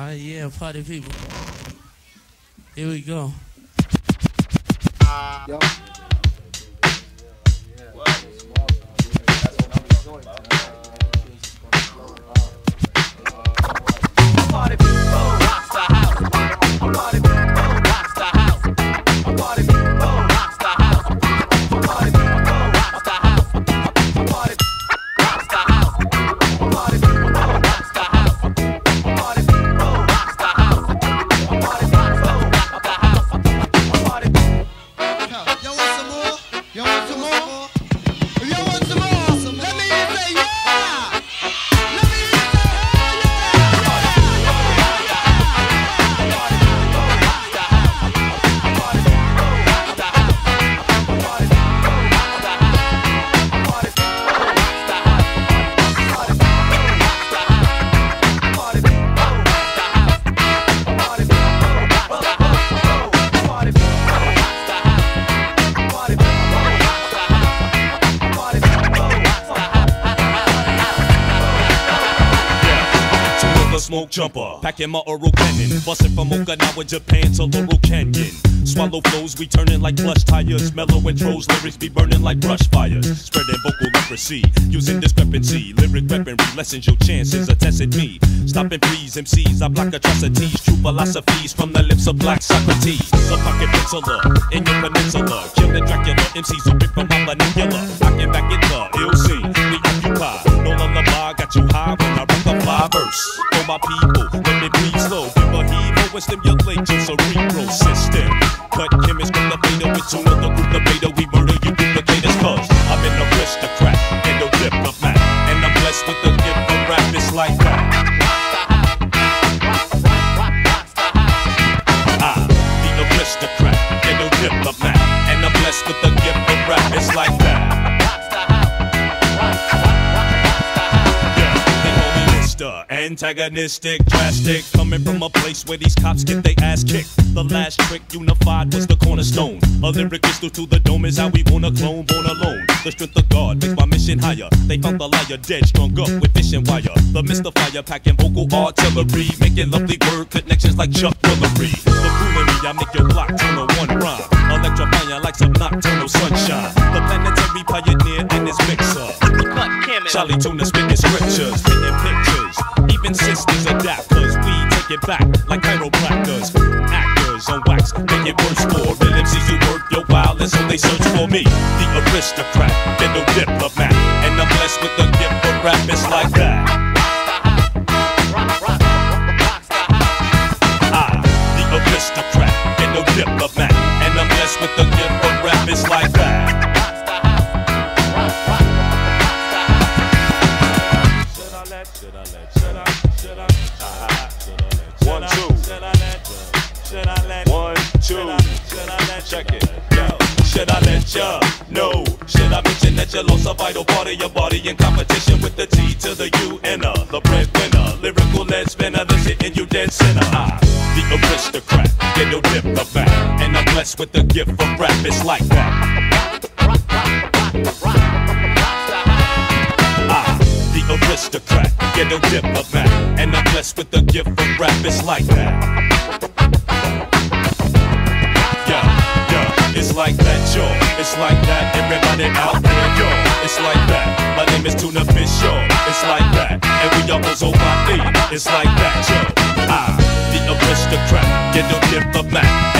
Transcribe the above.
Ah, yeah, party people. Here we go. Yo. Smoke jumper. Packing my oral cannon. Busting from Okinawa, Japan to Laurel Canyon. Swallow flows, we turning like plush tires. Mellow intros, lyrics be burning like brush fires. Spreading vocal leprosy, using discrepancy. Lyric weaponry lessens your chances of me. Stopping freeze MCs, I block atrocities. True philosophies from the lips of black Socrates. A pocket penciler in your peninsula. Killing Dracula, MCs who from my vernacular. Rocking back in the ill scene, we occupy. No lullaby, got you high when I rock the fly verse. My people, let me breathe slow. Give a heave stimulate your cerebral system. Cut chemists from the beta with tuna, the group the beta. Antagonistic, drastic, coming from a place where these cops get their ass kicked. The last trick unified was the cornerstone. A lyric crystal to the dome is how we wanna clone, born alone. The strength of God makes my mission higher. They found the liar dead, strung up with fishing wire. The mystifier packing vocal artillery, making lovely word connections like Chuck Willery. The foolery, I make your block turn to one rhyme. Electrifying like some nocturnal sunshine. The planetary pioneer and his mixer. Chali 2na spitting scriptures, spitting pictures. Even cause we take it back like chiropractors. Actors on wax, make it worse for real MCs who work your wild, and so they search for me. The aristocrat, then no diplomat. And I'm blessed with the gift for rap, it's like that. Check it, should I let ya? Know, should I mention that you lost a vital part of your body in competition with the T to the U and a, the breadwinner, lyrical lead spinner, that's hitting you dead center, I, the aristocrat, get no diplomat, and I'm blessed with the gift for rap, it's like that. I, the aristocrat, get no diplomat, and I'm blessed with the gift for rap, it's like that. It's like that, everybody out there, yo. It's like that. My name is Tuna Fish, yo. It's like that, and we all goes my feet. It's like that, yo. I, the aristocrat, you don't give a mac.